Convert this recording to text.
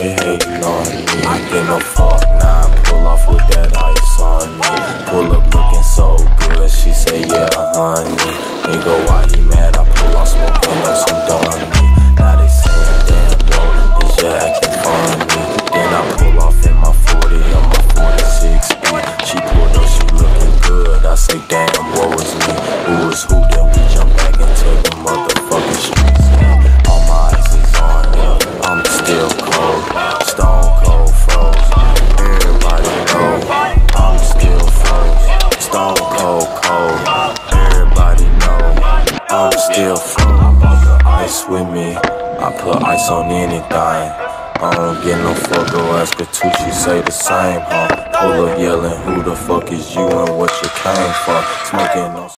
they hating on me. Get no fuck, nah, pull off with that ice on me. Pull up looking so good, she say, yeah, honey. Nigga, why he mad? I pull off smoking on some Donny. Now they saying, damn, bro, is you acting funny? Then I pull off in my 40 on my 46 speed. She pulled up, she looking good. I say, damn, what was me? Who was who? Froze. I ice with me. I put ice on anything. I don't get no fuck, go ask her too, she say the same, huh? Pull up yelling, who the fuck is you and what you came for? Smoking on